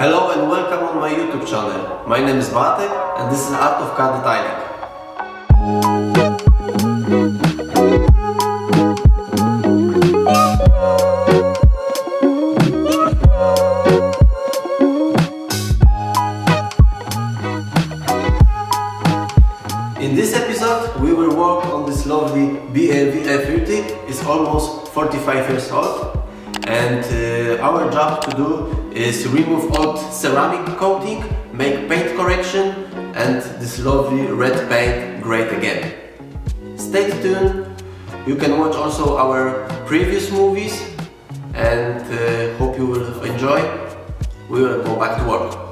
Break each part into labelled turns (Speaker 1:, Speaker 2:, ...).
Speaker 1: Hello and welcome on my YouTube channel. My name is Bartek and this is Art of Car Detailing. Is remove old ceramic coating, make paint correction and this lovely red paint great again. Stay tuned, you can watch also our previous movies and uh, hope you will enjoy. We will go back to work.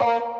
Speaker 1: Thank.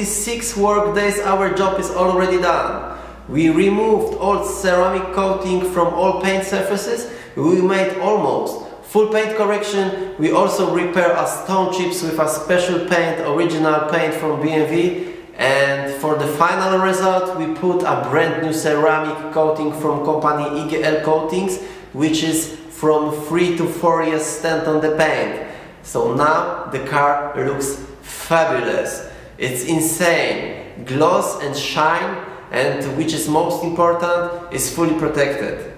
Speaker 1: After 6 work days our job is already done. We removed all ceramic coating from all paint surfaces, we made almost full paint correction, we also repair our stone chips with a special paint, original paint from BMW and for the final result we put a brand new ceramic coating from company IGL Coatings which is from 3 to 4 years stand on the paint. So now the car looks fabulous. It's insane. Gloss and shine and which is most important is fully protected.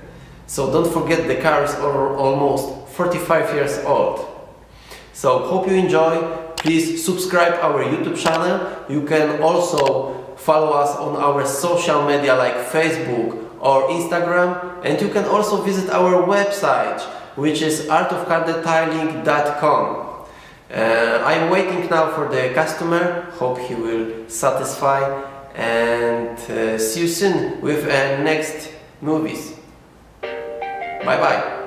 Speaker 1: So don't forget the car is almost 45 years old. So hope you enjoy. Please subscribe our YouTube channel. You can also follow us on our social media like Facebook or Instagram and you can also visit our website which is artofcardetailing.com. Uh, I'm waiting now for the customer, hope he will satisfy and uh, see you soon with uh, next movies. Bye bye.